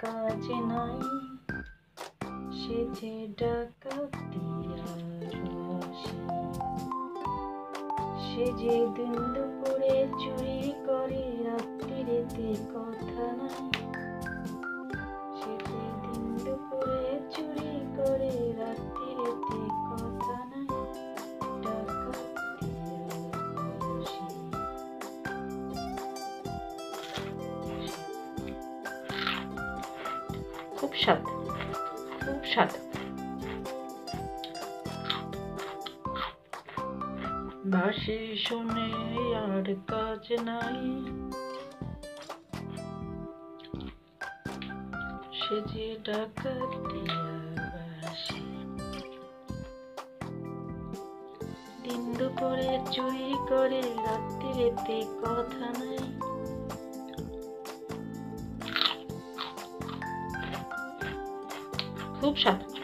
কাজ নাই। সে যে ডাকাতিয়া রসে সে যে দিন দুপুরে চুরি করে, রাত্রিরেতে কথা নাই। খুব স্বাদ। খুব স্বাদ। বাসি শুনে আর কাজ নাই। সে যে ডাকাতিয়া দিন দুপুরে চুরি করে রাত্রিরেতে কথা নাই। खूप शांत